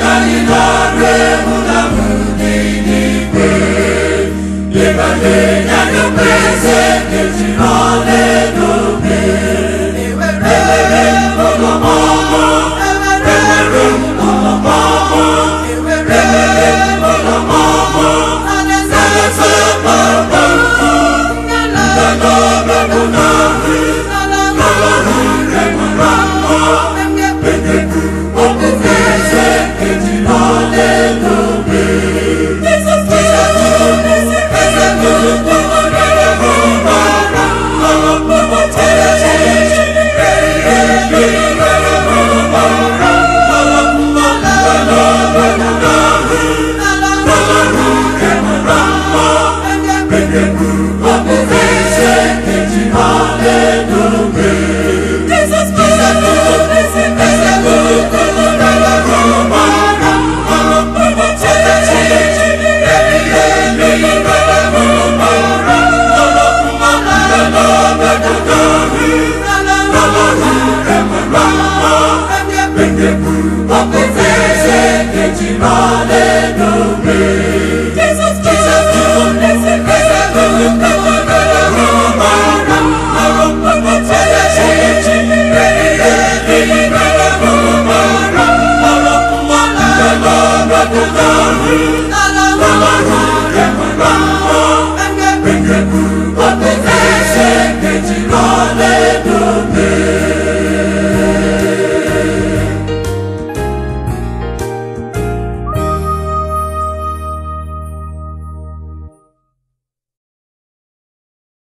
Santa